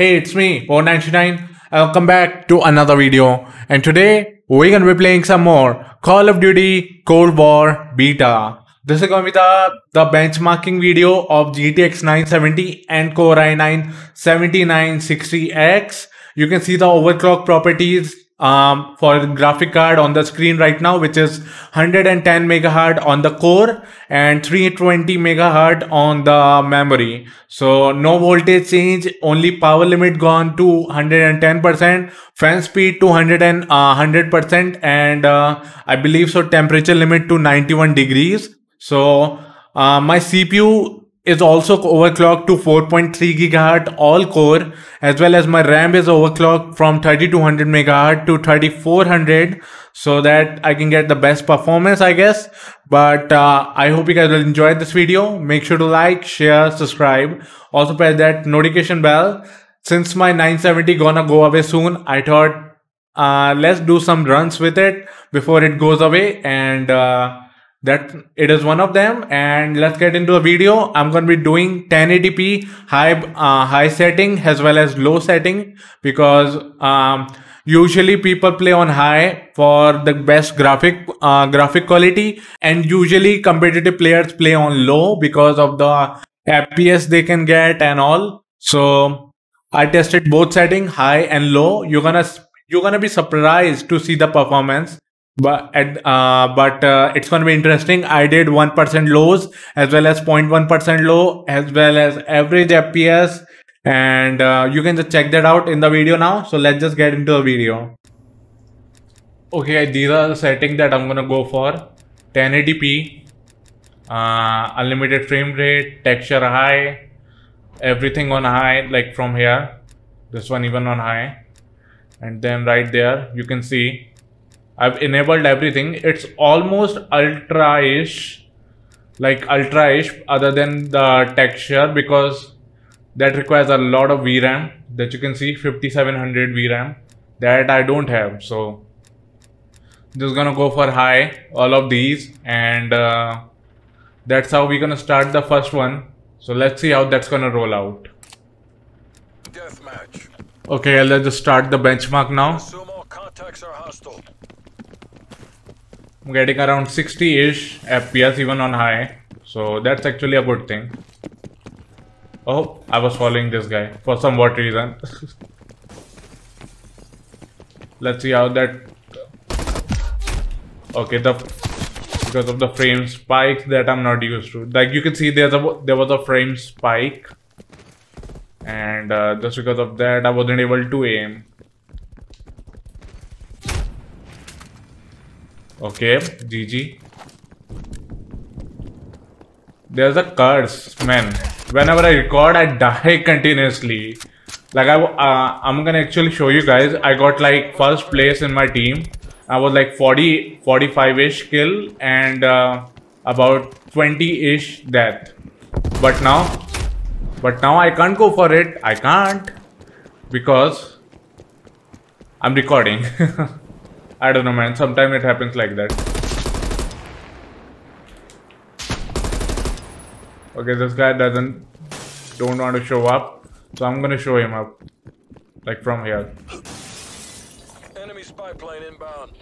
Hey, it's me, Poru99. Welcome back to another video. And today, we're gonna be playing some more Call of Duty Cold War Beta. This is gonna be the, the benchmarking video of GTX 970 and Core i9 7960X. You can see the overclock properties um, for graphic card on the screen right now, which is 110 megahertz on the core and 320 megahertz on the memory. So no voltage change, only power limit gone to 110%, fan speed to 100 and uh, 100%, and uh, I believe so temperature limit to 91 degrees. So uh, my CPU is also overclocked to 4.3 gigahertz all core as well as my RAM is overclocked from 3200 megahertz to 3400 so that I can get the best performance I guess. But uh, I hope you guys will enjoy this video. Make sure to like share subscribe. Also press that notification bell. Since my 970 gonna go away soon I thought uh, let's do some runs with it before it goes away. And uh, that it is one of them and let's get into the video. I'm going to be doing 1080p high uh, high setting as well as low setting because um, usually people play on high for the best graphic uh, graphic quality and usually competitive players play on low because of the fps they can get and all. So i tested both setting high and low. You're gonna you're gonna be surprised to see the performance but uh, but uh, it's going to be interesting. I did 1% lows as well as 0.1% low as well as average FPS and uh, you can just check that out in the video now. So let's just get into the video. Okay, these are the settings that I'm going to go for. 1080p, uh, unlimited frame rate, texture high, everything on high like from here. This one even on high. And then right there you can see I've enabled everything. It's almost ultra-ish, like ultra-ish other than the texture because that requires a lot of VRAM that you can see 5700 VRAM that I don't have. So just gonna go for high all of these and uh, that's how we're gonna start the first one. So let's see how that's gonna roll out. Deathmatch. Okay, let's just start the benchmark now. I'm getting around 60-ish FPS even on high. So that's actually a good thing. Oh, I was following this guy for some what reason. Let's see how that... Okay, the because of the frame spike that I'm not used to. Like you can see there's a there was a frame spike and uh, just because of that I wasn't able to aim. Okay, GG. There's a curse, man. Whenever I record, I die continuously. Like, I, uh, I'm gonna actually show you guys. I got like first place in my team. I was like 40, 45-ish kill and uh, about 20-ish death. But now, but now I can't go for it. I can't because I'm recording. I don't know man, sometimes it happens like that. Okay, this guy doesn't, don't want to show up. So I'm gonna show him up. Like from here. Enemy spy plane inbound.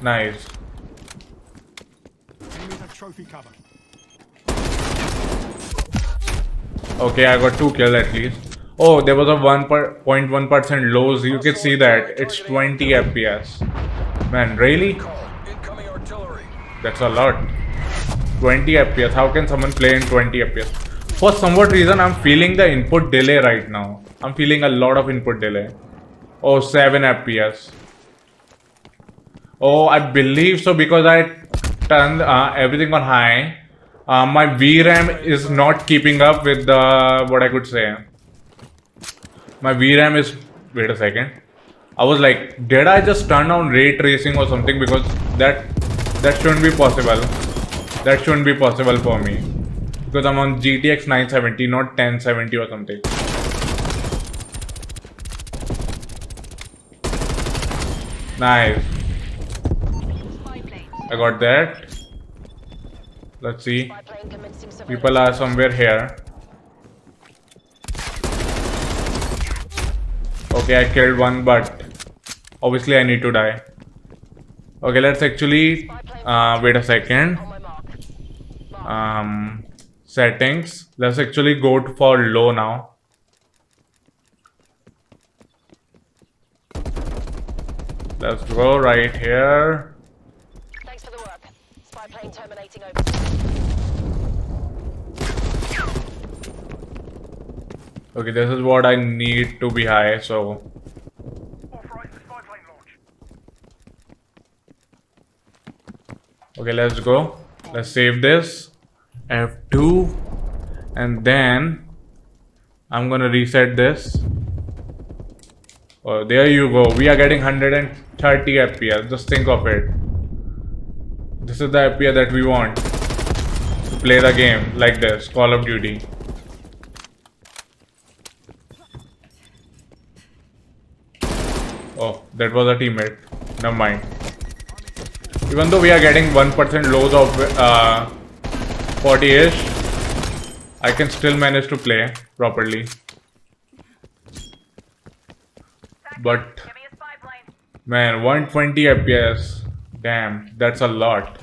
Nice. trophy cover. Okay, I got two kills at least. Oh, there was a 1.1% lows. You can see that. It's 20 FPS. Man, really? That's a lot. 20 FPS. How can someone play in 20 FPS? For somewhat reason, I'm feeling the input delay right now. I'm feeling a lot of input delay. Oh, 7 FPS. Oh, I believe so because I turned uh, everything on high. Uh, my VRAM is not keeping up with the, what I could say my VRAM is wait a second. I was like did I just turn on ray tracing or something? Because that that shouldn't be possible. That shouldn't be possible for me. Because I'm on GTX 970 not 1070 or something. Nice. I got that. Let's see. People are somewhere here Okay, I killed one, but obviously I need to die. Okay, let's actually uh, wait a second. Um, settings. Let's actually go to, for low now. Let's go right here. Thanks for the work. Spy plane terminating over. Okay, this is what I need to be high, so Okay, let's go. Let's save this. F2 and then I'm gonna reset this. Oh, there you go. We are getting 130 FPS. Just think of it. This is the FPS that we want to play the game like this, Call of Duty. Oh, that was a teammate. Never mind. Even though we are getting 1% lows of 40-ish, uh, I can still manage to play properly. But, man, 120 FPS, damn, that's a lot.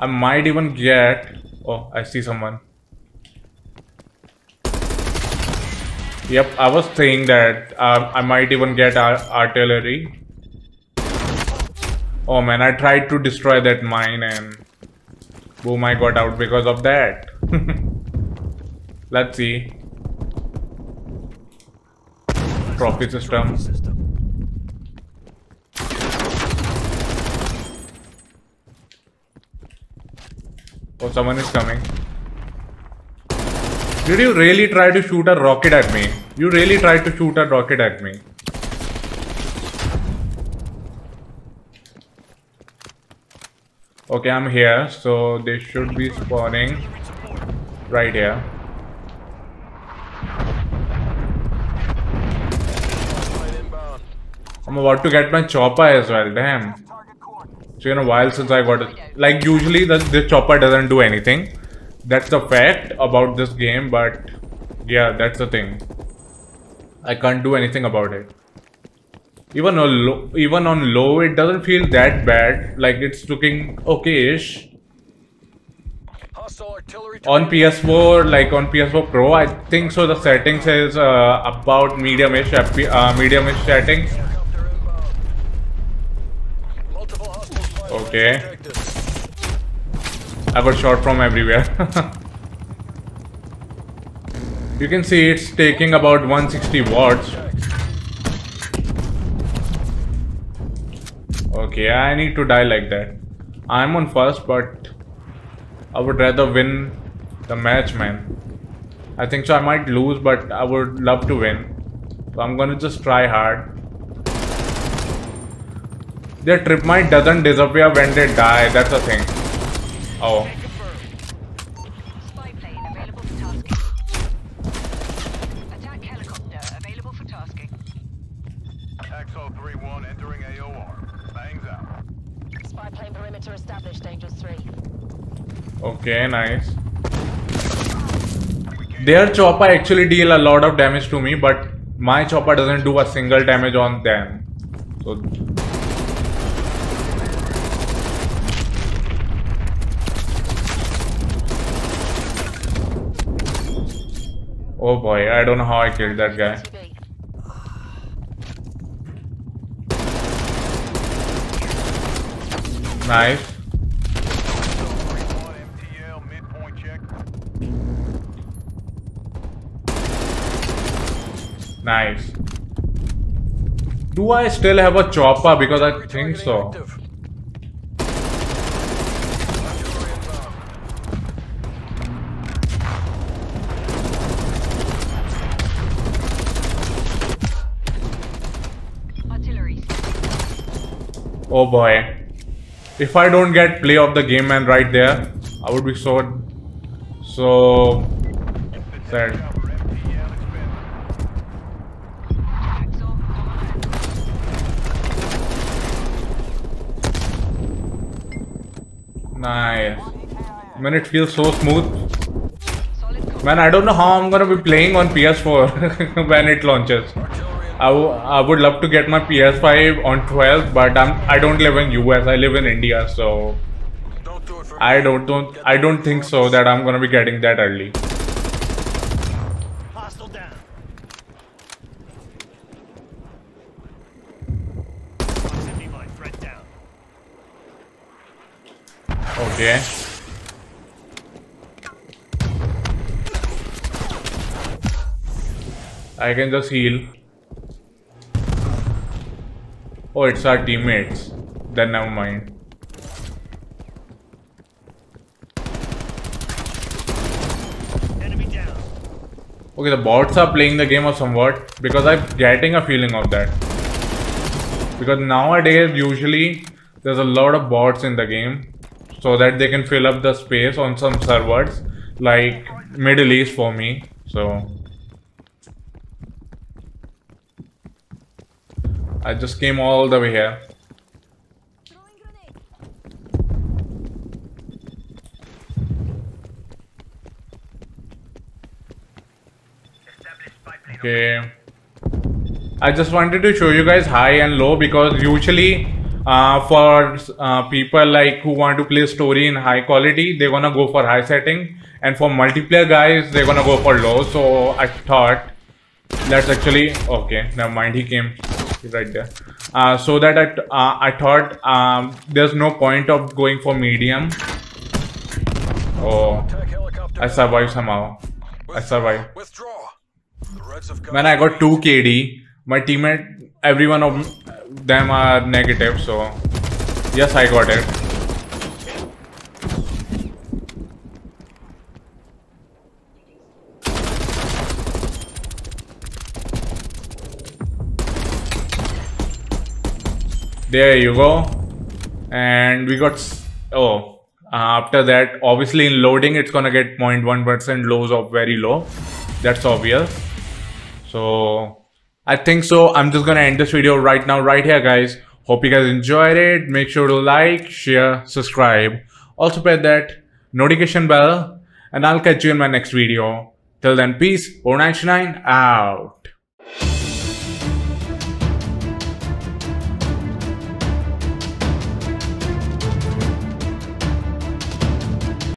I might even get, oh, I see someone. Yep, I was saying that uh, I might even get artillery. Oh man, I tried to destroy that mine and boom, I got out because of that. Let's see. Trophy system. Oh, someone is coming. Did you really try to shoot a rocket at me? You really tried to shoot a rocket at me. Okay, I'm here, so they should be spawning right here. I'm about to get my chopper as well, damn. It's been a while since I got it. Like, usually the, this chopper doesn't do anything that's the fact about this game but yeah that's the thing. I can't do anything about it. Even on low, even on low it doesn't feel that bad. Like it's looking okay-ish. On PS4 like on PS4 Pro I think so. The settings is uh, about medium-ish uh, medium-ish settings. Okay I got shot from everywhere. you can see it's taking about 160 watts. Okay, I need to die like that. I'm on first, but I would rather win the match, man. I think so I might lose, but I would love to win. So I'm gonna just try hard. Their trip mine doesn't disappear when they die, that's the thing. Oh. Spy plane available for tasking. Attack helicopter available for tasking. XO 31 entering AOR. Bangs out. Spy plane perimeter established, Angels 3. Okay, nice. Their chopper actually deal a lot of damage to me, but my chopper doesn't do a single damage on them. So Oh boy, I don't know how I killed that guy. Nice. Nice. Do I still have a chopper? Because I think so. Oh boy. If I don't get play of the game man right there, I would be so so sad. Nice. Man, it feels so smooth. Man, I don't know how I'm gonna be playing on PS4 when it launches. I, w- I would love to get my PS5 on 12, but I'm I don't live in US. I live in India, so Don't do I don't don't I don't think so that I'm gonna be getting that early. Hostile down. Proximity mine, threat down. Okay. I can just heal. Oh, it's our teammates. Then never mind. Okay, the bots are playing the game or somewhat because I'm getting a feeling of that. Because nowadays, usually, there's a lot of bots in the game so that they can fill up the space on some servers like Middle East for me. So, I just came all the way here. Okay. I just wanted to show you guys high and low because usually uh, for uh, people like who want to play story in high quality, they're gonna go for high setting, and for multiplayer guys, they're gonna go for low. So I thought let's actually okay, never mind. He came Right there. Uh, so that I, uh, I thought um, there's no point of going for medium. Oh. I survived somehow. I survived. When I got 2 KD, my teammate, every one of them are negative, so yes, I got it. There you go. And we got, oh, after that, obviously in loading, it's gonna get 0.1% lows of very low. That's obvious. So I think so. I'm just gonna end this video right now, right here, guys. Hope you guys enjoyed it. Make sure to like, share, subscribe. Also press that notification bell, and I'll catch you in my next video. Till then, peace. Poru99 out.